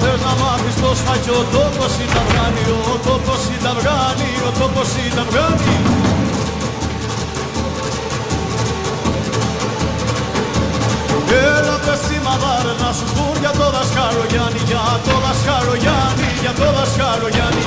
Θες να μάθεις το σφαγιό, το πως ήταν βγάλει, ο τόπος ήταν βγάνει, ο τόπος ήταν βγάνει. Έλα πες στη μαδάρα να σου πούν για το δασκάρο Γιάννη, για το δασκάρο Γιάννη, για το δασκάρο Γιάννη.